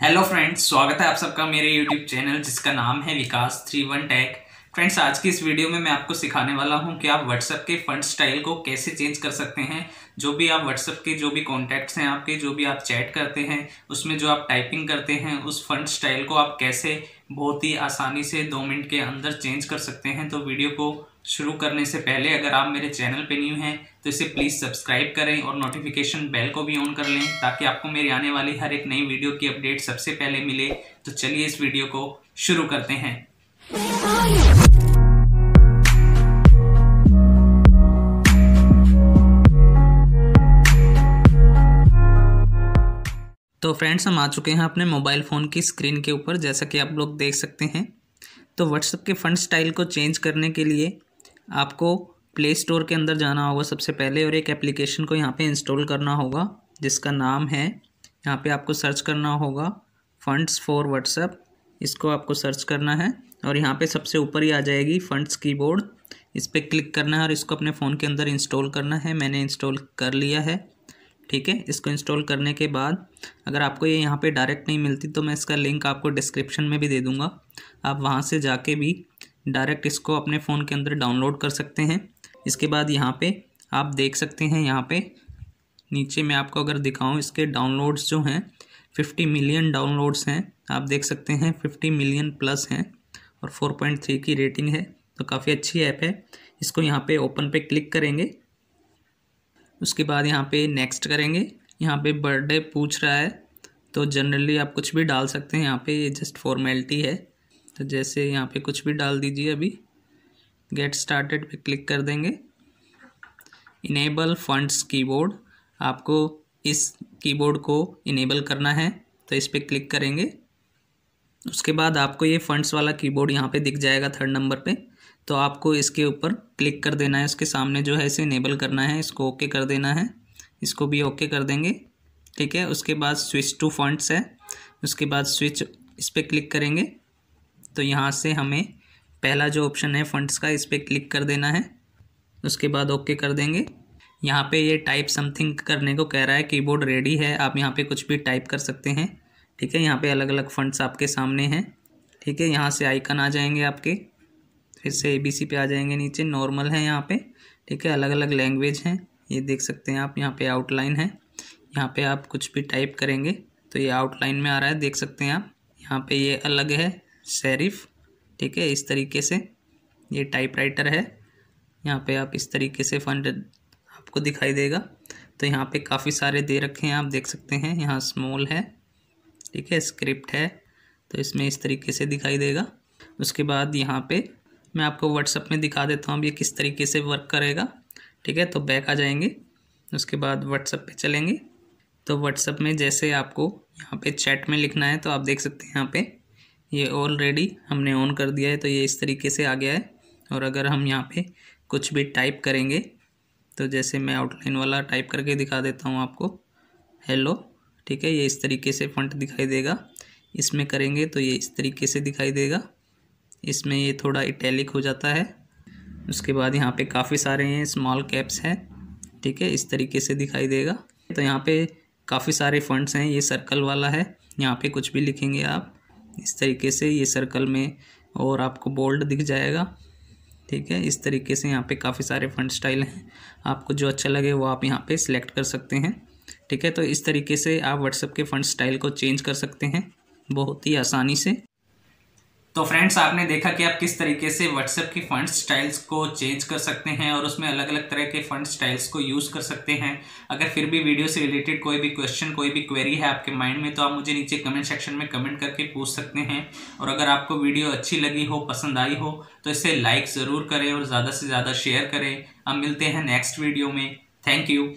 Hello friends स्वागत है आप सबका मेरे यूट्यूब चैनल जिसका नाम है Vikas three one tech friends आज की इस वीडियो में मैं आपको सिखाने वाला हूँ कि आप व्हाट्सएप के फंड स्टाइल को कैसे चेंज कर सकते हैं। जो भी आप व्हाट्सएप के, जो भी कॉन्टैक्ट्स हैं आपके, जो भी आप चैट करते हैं, उसमें जो आप टाइपिंग करते हैं, उस फंड स्टाइल को आप कैसे बहुत ही आसानी से दो मिनट के अंदर चेंज कर सकते हैं। तो वीडियो को शुरू करने से पहले अगर आप मेरे चैनल पर न्यू हैं तो इसे प्लीज़ सब्सक्राइब करें और नोटिफिकेशन बेल को भी ऑन कर लें, ताकि आपको मेरी आने वाली हर एक नई वीडियो की अपडेट सबसे पहले मिले। तो चलिए इस वीडियो को शुरू करते हैं। तो फ्रेंड्स हम आ चुके हैं अपने मोबाइल फ़ोन की स्क्रीन के ऊपर, जैसा कि आप लोग देख सकते हैं। तो व्हाट्सएप के फंड स्टाइल को चेंज करने के लिए आपको प्ले स्टोर के अंदर जाना होगा सबसे पहले, और एक एप्लीकेशन को यहाँ पे इंस्टॉल करना होगा, जिसका नाम है, यहाँ पे आपको सर्च करना होगा फंड्स फॉर व्हाट्सएप इसको आपको सर्च करना है और यहाँ पे सबसे ऊपर ही आ जाएगी फंड्स कीबोर्ड। इस पर क्लिक करना है और इसको अपने फ़ोन के अंदर इंस्टॉल करना है। मैंने इंस्टॉल कर लिया है, ठीक है? इसको इंस्टॉल करने के बाद अगर आपको ये यहाँ पे डायरेक्ट नहीं मिलती तो मैं इसका लिंक आपको डिस्क्रिप्शन में भी दे दूँगा। आप वहाँ से जाके भी डायरेक्ट इसको अपने फ़ोन के अंदर डाउनलोड कर सकते हैं। इसके बाद यहाँ पे आप देख सकते हैं, यहाँ पे नीचे मैं आपको अगर दिखाऊँ, इसके डाउनलोड्स जो हैं फिफ्टी मिलियन डाउनलोड्स हैं, आप देख सकते हैं फिफ्टी मिलियन प्लस हैं और फोर पॉइंट थ्री की रेटिंग है तो काफ़ी अच्छी ऐप है। इसको यहाँ पे ओपन पे क्लिक करेंगे। उसके बाद यहाँ पे नेक्स्ट करेंगे। यहाँ पे बर्थडे पूछ रहा है तो जनरली आप कुछ भी डाल सकते हैं, यहाँ पे ये जस्ट फॉर्मेलिटी है। तो जैसे यहाँ पे कुछ भी डाल दीजिए अभी। गेट स्टार्टेड पे क्लिक कर देंगे। इनेबल फंड्स कीबोर्ड, आपको इस कीबोर्ड को इनेबल करना है तो इस पर क्लिक करेंगे। उसके बाद आपको ये फंड्स वाला कीबोर्ड यहाँ पे दिख जाएगा थर्ड नंबर पे। तो आपको इसके ऊपर क्लिक कर देना है इसके सामने जो है इसे इनेबल करना है, इसको ओके कर देना है। इसको भी ओके कर देंगे, ठीक है? उसके बाद स्विच टू फंड्स है। उसके बाद स्विच इस पर क्लिक करेंगे। तो यहाँ से हमें पहला जो ऑप्शन है फंड्स का, इस पर क्लिक कर देना है। उसके बाद ओके कर देंगे। यहाँ पे ये टाइप समथिंग करने को कह रहा है कीबोर्ड रेडी है, आप यहाँ पे कुछ भी टाइप कर सकते हैं। ठीक है, यहाँ पे अलग अलग फंड्स आपके सामने हैं। ठीक है, यहाँ से आइकन आ जाएँगे आपके। फिर से एबीसी पे आ जाएँगे नीचे। नॉर्मल है यहाँ पे। ठीक है अलग अलग लैंग्वेज हैं। ये देख सकते हैं आप, यहाँ पे आउटलाइन है। यहाँ पे आप कुछ भी टाइप करेंगे तो ये आउटलाइन में आ रहा है। देख सकते हैं आप, यहाँ पे ये अलग है शेरिफ ठीक है, इस तरीके से ये टाइपराइटर है। यहाँ पे आप इस तरीके से फंड आपको दिखाई देगा। तो यहाँ पे काफ़ी सारे दे रखे हैं, आप देख सकते हैं। यहाँ स्मॉल है, ठीक है स्क्रिप्ट है तो इसमें इस तरीके से दिखाई देगा। उसके बाद यहाँ पे मैं आपको व्हाट्सअप में दिखा देता हूँ, अब ये किस तरीके से वर्क करेगा, ठीक है तो बैक आ जाएँगे। उसके बाद व्हाट्सअप पे चलेंगे। तो व्हाट्सअप में जैसे आपको यहाँ पे चैट में लिखना है तो आप देख सकते हैं यहाँ पे, ये ऑलरेडी हमने ऑन कर दिया है तो ये इस तरीके से आ गया है। और अगर हम यहाँ पे कुछ भी टाइप करेंगे तो जैसे मैं आउटलाइन वाला टाइप करके दिखा देता हूँ आपको। हेलो ठीक है, ये इस तरीके से फंट दिखाई देगा। इसमें करेंगे तो ये इस तरीके से दिखाई देगा। इसमें ये थोड़ा इटैलिक हो जाता है। उसके बाद यहाँ पे काफ़ी सारे हैं स्मॉल कैप्स हैं, ठीक है, इस तरीके से दिखाई देगा। तो यहाँ पे काफ़ी सारे फंड्स हैं, ये सर्कल वाला है। यहाँ पे कुछ भी लिखेंगे आप, इस तरीके से ये सर्कल में और आपको बोल्ड दिख जाएगा। ठीक है? इस तरीके से यहाँ पे काफ़ी सारे फंड स्टाइल हैं। आपको जो अच्छा लगे वो आप यहाँ पे सिलेक्ट कर सकते हैं। ठीक है? तो इस तरीके से आप व्हाट्सएप के फंड स्टाइल को चेंज कर सकते हैं। बहुत ही आसानी से। तो फ्रेंड्स आपने देखा कि आप किस तरीके से व्हाट्सएप की फंड स्टाइल्स को चेंज कर सकते हैं और उसमें अलग अलग तरह के फंड स्टाइल्स को यूज़ कर सकते हैं। अगर फिर भी वीडियो से रिलेटेड कोई भी क्वेश्चन कोई भी क्वेरी है आपके माइंड में तो आप मुझे नीचे कमेंट सेक्शन में कमेंट करके पूछ सकते हैं। और अगर आपको वीडियो अच्छी लगी हो, पसंद आई हो तो इसे लाइक ज़रूर करें और ज़्यादा से ज़्यादा शेयर करें। अब मिलते हैं नेक्स्ट वीडियो में। Thank you